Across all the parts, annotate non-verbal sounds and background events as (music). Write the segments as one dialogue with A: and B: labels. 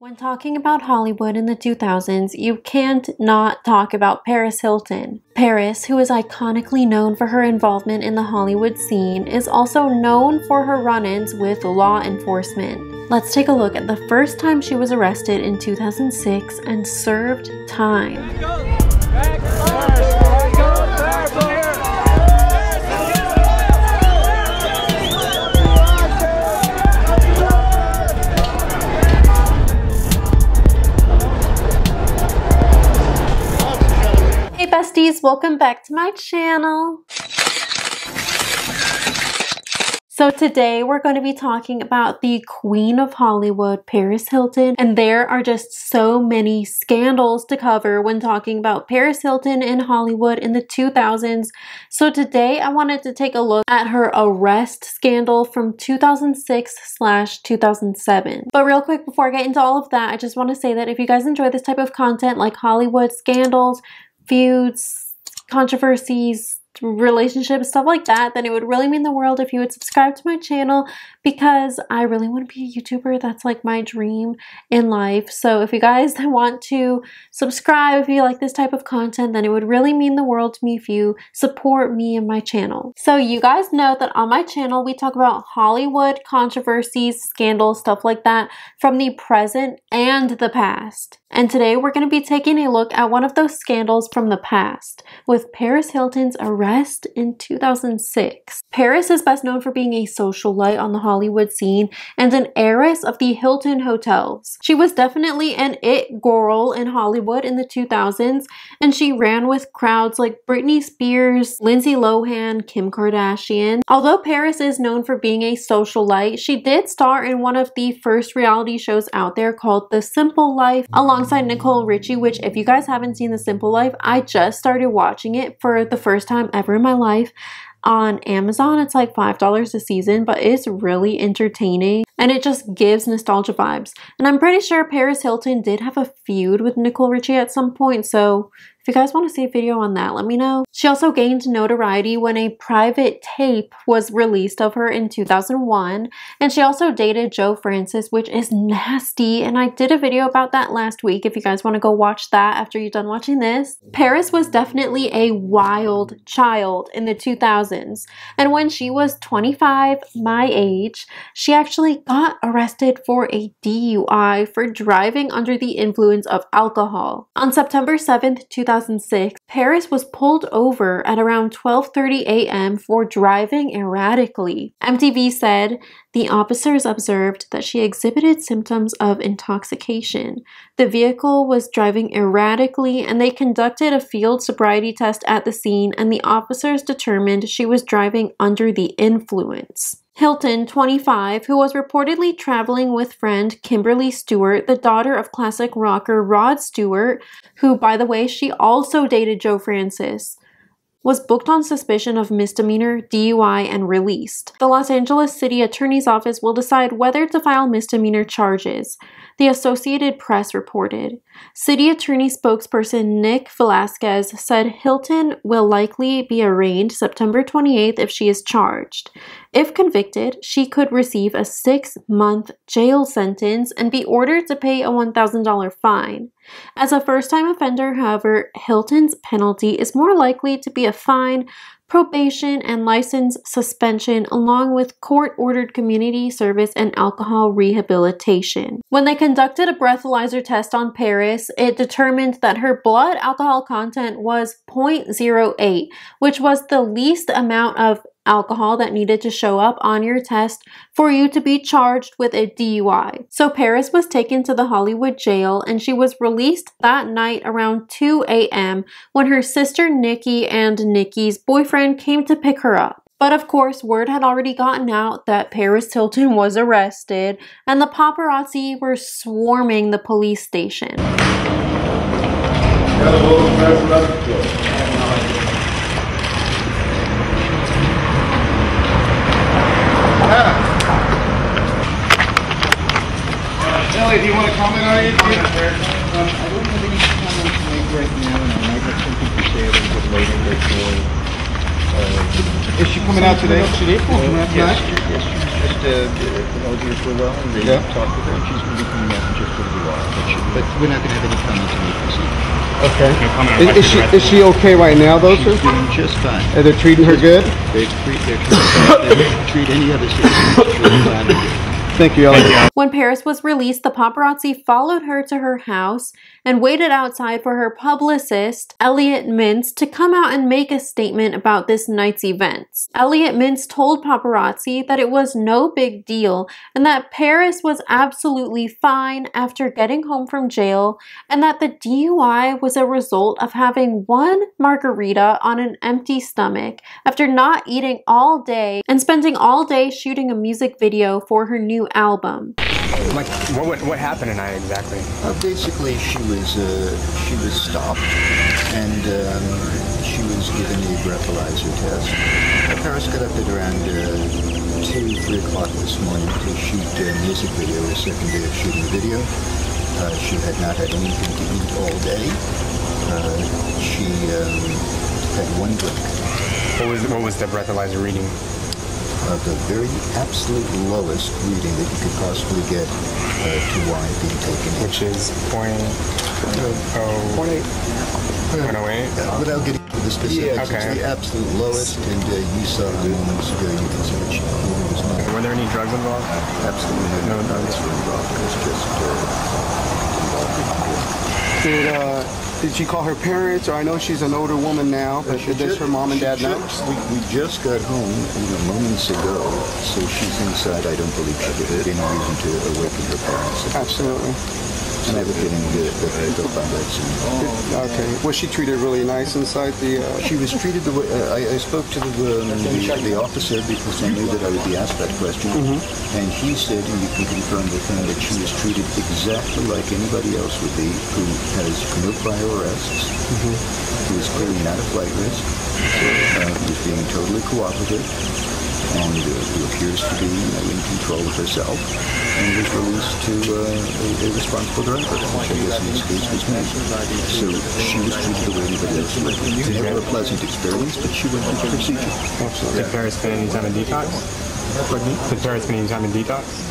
A: When talking about Hollywood in the 2000s, you can't not talk about Paris Hilton. Paris, who is iconically known for her involvement in the Hollywood scene, is also known for her run ins with law enforcement. Let's take a look at the first time she was arrested in 2006 and served time. Besties, welcome back to my channel. So today we're going to be talking about the queen of Hollywood, Paris Hilton, and there are just so many scandals to cover when talking about Paris Hilton in Hollywood in the 2000s. So today I wanted to take a look at her arrest scandal from 2006 slash 2007. But real quick before I get into all of that, I just want to say that if you guys enjoy this type of content like Hollywood scandals, feuds, controversies, relationships, stuff like that, then it would really mean the world if you would subscribe to my channel because I really want to be a YouTuber. That's like my dream in life. So if you guys (laughs) want to subscribe, if you like this type of content, then it would really mean the world to me if you support me and my channel. So you guys know that on my channel, we talk about Hollywood controversies, scandals, stuff like that from the present and the past. And today we're going to be taking a look at one of those scandals from the past with Paris Hilton's arrest in 2006. Paris is best known for being a socialite on the Hollywood scene and an heiress of the Hilton hotels. She was definitely an it girl in Hollywood in the 2000s and she ran with crowds like Britney Spears, Lindsay Lohan, Kim Kardashian. Although Paris is known for being a socialite, she did star in one of the first reality shows out there called The Simple Life along alongside Nicole Richie, which if you guys haven't seen The Simple Life, I just started watching it for the first time ever in my life on Amazon. It's like $5 a season, but it's really entertaining and it just gives nostalgia vibes. And I'm pretty sure Paris Hilton did have a feud with Nicole Richie at some point, so if you guys want to see a video on that, let me know. She also gained notoriety when a private tape was released of her in 2001, and she also dated Joe Francis, which is nasty, and I did a video about that last week if you guys want to go watch that after you're done watching this. Paris was definitely a wild child in the 2000s, and when she was 25, my age, she actually got arrested for a DUI for driving under the influence of alcohol. On September 7th, 2000 2006, Paris was pulled over at around 12:30 a.m. for driving erratically. MTV said the officers observed that she exhibited symptoms of intoxication. The vehicle was driving erratically and they conducted a field sobriety test at the scene and the officers determined she was driving under the influence. Hilton, 25, who was reportedly traveling with friend Kimberly Stewart, the daughter of classic rocker Rod Stewart, who, by the way, she also dated Joe Francis was booked on suspicion of misdemeanor, DUI, and released. The Los Angeles City Attorney's Office will decide whether to file misdemeanor charges, the Associated Press reported. City Attorney spokesperson Nick Velasquez said Hilton will likely be arraigned September 28th if she is charged. If convicted, she could receive a six month jail sentence and be ordered to pay a $1,000 fine. As a first time offender, however, Hilton's penalty is more likely to be a fine, probation, and license suspension, along with court ordered community service and alcohol rehabilitation. When they conducted a breathalyzer test on Paris, it determined that her blood alcohol content was 0.08, which was the least amount of alcohol that needed to show up on your test for you to be charged with a DUI. So Paris was taken to the Hollywood jail and she was released that night around 2 a.m. when her sister Nicky and Nicky's boyfriend came to pick her up. But of course, word had already gotten out that Paris Hilton was arrested, and the paparazzi were swarming the police station.
B: Ellie, do you want to comment on it? Um, I don't have any comments to make right now, and I might have something to say a little bit later. Before, uh, is she coming out today? She did. Coming out
C: yes, yes, she's just uh, knows you for well, and they
B: Yeah.
C: talked with her, and she's going to be coming out in just a little while. but we're not going to have any comment on procedure.
B: Okay.
D: No comment on
B: Is,
D: she
B: she is she okay right now though,
C: She's
B: sir?
C: doing just fine.
B: Are they treating her good?
C: They treat, they're they treat any other citizen (coughs) just fine and good.
B: Thank you, Elliot.
A: When Paris was released, the paparazzi followed her to her house and waited outside for her publicist, Elliot Mintz, to come out and make a statement about this night's events. Elliot Mintz told paparazzi that it was no big deal and that Paris was absolutely fine after getting home from jail and that the DUI was a result of having one margarita on an empty stomach after not eating all day and spending all day shooting a music video for her new album.
D: Like, what, what, what happened tonight exactly?
C: Uh, basically, she was uh, she was stopped, and um, she was given a breathalyzer test. Paris got up at around uh, two, three o'clock this morning to shoot a music video, her second day of shooting the video. Uh, she had not had anything to eat all day. Uh, she um, had one drink.
D: What was what was the breathalyzer reading?
C: Uh, the very absolute lowest reading that you could possibly get uh, to warrant being taken.
D: Which is point oh point eight. Point oh eight.
C: Uh, without getting into the specifics,
D: okay.
C: it's the absolute lowest, and uh, you saw her moments ago. You can was
D: Were there any drugs involved?
C: absolutely no
D: No
C: drugs were involved. It was just uh,
E: Did uh, did she call her parents? Or I know she's an older woman now, but
C: She
E: did this her mom and dad know?
C: just- We, we just got home you know, moments ago, so she's inside. I don't believe she had any reason to awaken her parents.
E: Absolutely.
C: And I have a feeling that, that they'll find out soon.
E: Okay. Was she treated really nice inside the? Uh,
C: She was treated the way uh, I, I spoke to the, um, the the officer because I knew that I would be asked that question, and he said, and you can confirm with him that she was treated exactly like anybody else would be who has no prior arrests, who is clearly not a flight risk, uh, is being totally cooperative, and who appears to be in control of herself, and was released to uh, a, a responsible driver, which I guess in this case was me. So she was treated the way anybody else would. Never a pleasant experience, but she went through the procedure.
D: Did Paris spend any time in detox? Paris detox?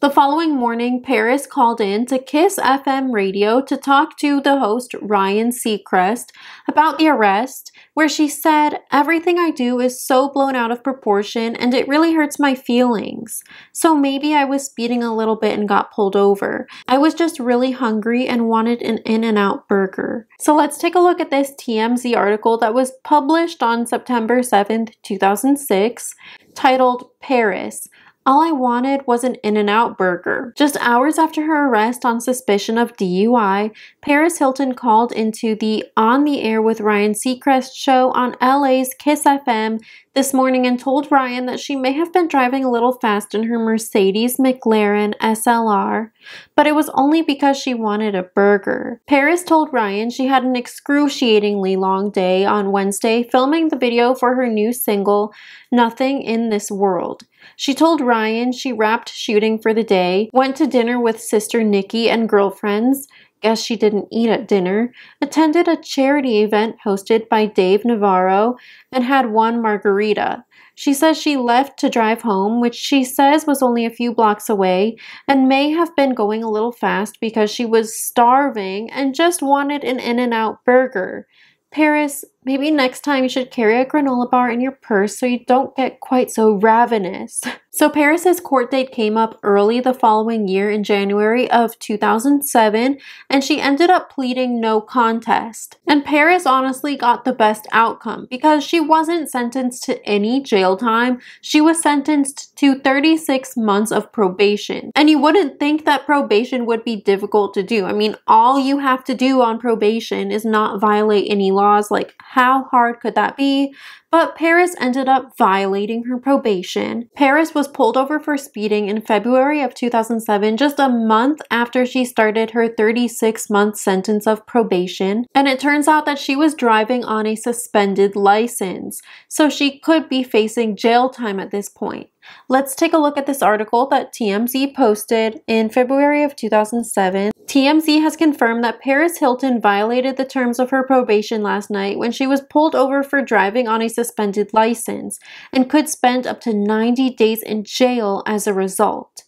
A: The following morning, Paris called in to Kiss FM radio to talk to the host Ryan Seacrest about the arrest, where she said, Everything I do is so blown out of proportion and it really hurts my feelings. So maybe I was speeding a little bit and got pulled over. I was just really hungry and wanted an In N Out burger. So let's take a look at this TMZ article that was published on September 7th, 2006, titled Paris. All I wanted was an In N Out burger. Just hours after her arrest on suspicion of DUI, Paris Hilton called into the On the Air with Ryan Seacrest show on LA's Kiss FM this morning and told Ryan that she may have been driving a little fast in her Mercedes McLaren SLR, but it was only because she wanted a burger. Paris told Ryan she had an excruciatingly long day on Wednesday filming the video for her new single, Nothing in This World. She told Ryan she wrapped shooting for the day, went to dinner with sister Nicky and girlfriends, guess she didn't eat at dinner, attended a charity event hosted by Dave Navarro, and had one margarita. She says she left to drive home, which she says was only a few blocks away, and may have been going a little fast because she was starving and just wanted an In N Out burger. Paris, maybe next time you should carry a granola bar in your purse so you don't get quite so ravenous. (laughs) So Paris's court date came up early the following year in January of 2007 and she ended up pleading no contest. And Paris honestly got the best outcome because she wasn't sentenced to any jail time. She was sentenced to 36 months of probation. And you wouldn't think that probation would be difficult to do. I mean, all you have to do on probation is not violate any laws. Like, how hard could that be? But Paris ended up violating her probation. Paris was pulled over for speeding in February of 2007, just a month after she started her 36 month sentence of probation. And it turns out that she was driving on a suspended license, so she could be facing jail time at this point. Let's take a look at this article that TMZ posted in February of 2007. TMZ has confirmed that Paris Hilton violated the terms of her probation last night when she was pulled over for driving on a suspended license and could spend up to 90 days in jail as a result.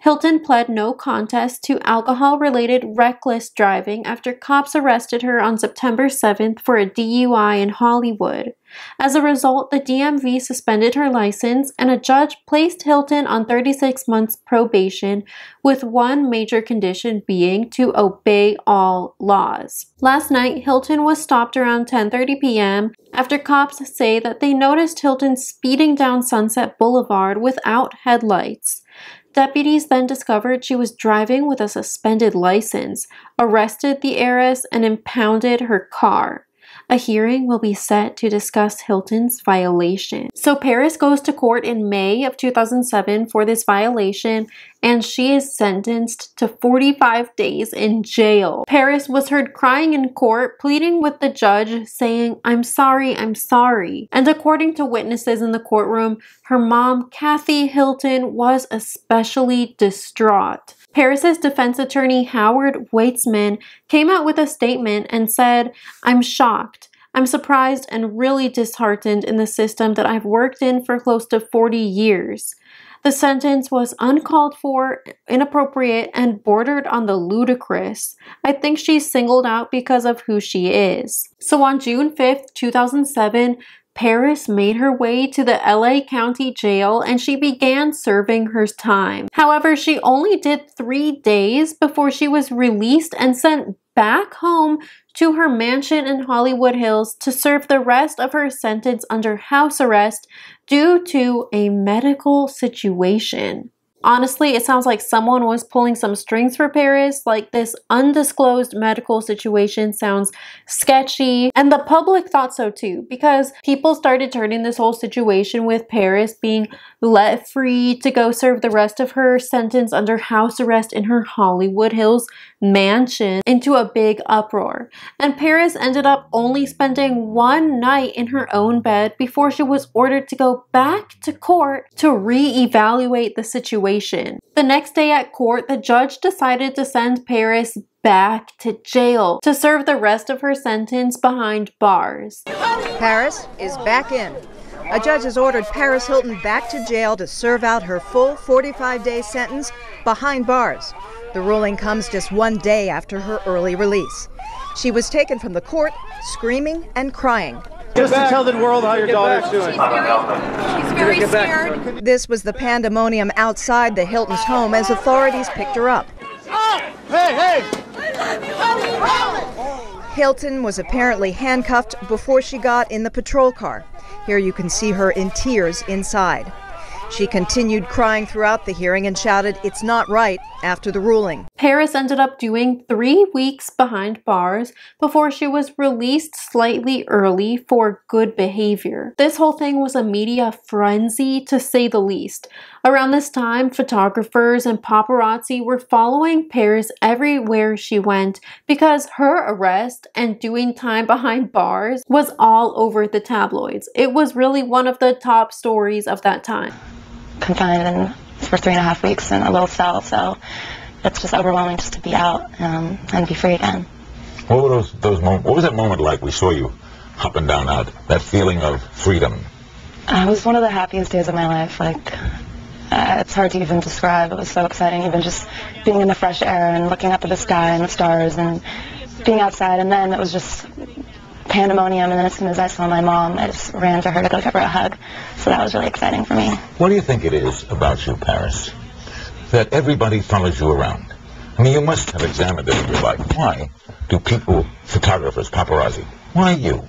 A: Hilton pled no contest to alcohol related reckless driving after cops arrested her on September 7th for a DUI in Hollywood. As a result, the DMV suspended her license and a judge placed Hilton on 36 months probation, with one major condition being to obey all laws. Last night, Hilton was stopped around 10:30 p.m. after cops say that they noticed Hilton speeding down Sunset Boulevard without headlights. Deputies then discovered she was driving with a suspended license, arrested the heiress, and impounded her car. A hearing will be set to discuss Hilton's violation. So Paris goes to court in May of 2007 for this violation and she is sentenced to 45 days in jail. Paris was heard crying in court, pleading with the judge, saying, I'm sorry, I'm sorry. And according to witnesses in the courtroom, her mom, Kathy Hilton, was especially distraught. Paris's defense attorney Howard Weitzman came out with a statement and said, I'm shocked. I'm surprised and really disheartened in the system that I've worked in for close to 40 years. The sentence was uncalled for, inappropriate, and bordered on the ludicrous. I think she's singled out because of who she is. So on June 5th, 2007, Paris made her way to the LA County Jail and she began serving her time. However, she only did three days before she was released and sent back home to her mansion in Hollywood Hills to serve the rest of her sentence under house arrest due to a medical situation. Honestly, it sounds like someone was pulling some strings for Paris. Like this undisclosed medical situation sounds sketchy. And the public thought so too, because people started turning this whole situation with Paris being let free to go serve the rest of her sentence under house arrest in her Hollywood Hills mansion into a big uproar. And Paris ended up only spending one night in her own bed before she was ordered to go back to court to re-evaluate the situation. The next day at court, the judge decided to send Paris back to jail to serve the rest of her sentence behind bars.
F: Paris is back in. A judge has ordered Paris Hilton back to jail to serve out her full 45 day sentence behind bars. The ruling comes just one day after her early release. She was taken from the court screaming and crying.
B: Just to tell the world how your daughter's doing.
G: She's very scared.
F: This was the pandemonium outside the Hilton's home as authorities picked her up.
B: Oh, hey, hey!
F: Hilton was apparently handcuffed before she got in the patrol car. Here you can see her in tears inside. She continued crying throughout the hearing and shouted, It's not right, after the ruling.
A: Paris ended up doing three weeks behind bars before she was released slightly early for good behavior. This whole thing was a media frenzy to say the least. Around this time, photographers and paparazzi were following Paris everywhere she went because her arrest and doing time behind bars was all over the tabloids. It was really one of the top stories of that time
H: confined in, for three and a half weeks in a little cell. So it's just overwhelming just to be out um, and be free again.
I: What were those those moments? What was that moment like? We saw you hopping down out. That feeling of freedom.
H: Uh, it was one of the happiest days of my life. Like uh, it's hard to even describe. It was so exciting, even just being in the fresh air and looking up at the sky and the stars and being outside. And then it was just pandemonium. And then as soon as I saw my mom, I just ran to her to go give her a hug. So that was really exciting for me.
I: What do you think it is about you, Paris, that everybody follows you around? I mean, you must have examined this in your life. Why do people, photographers, paparazzi, why you?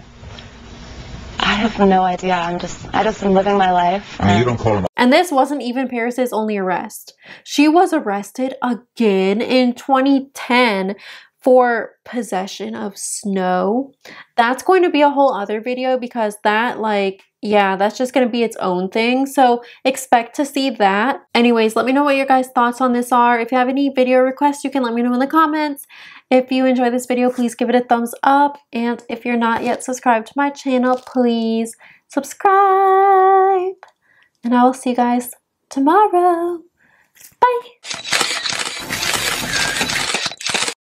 H: I have no idea. I'm just, I just am living my life.
I: I mean, you don't call them.
A: And this wasn't even Paris's only arrest. She was arrested again in 2010 for possession of snow. That's going to be a whole other video because that like yeah, that's just going to be its own thing. So expect to see that. Anyways, let me know what your guys' thoughts on this are. If you have any video requests, you can let me know in the comments. If you enjoy this video, please give it a thumbs up. And if you're not yet subscribed to my channel, please subscribe. And I will see you guys tomorrow. Bye.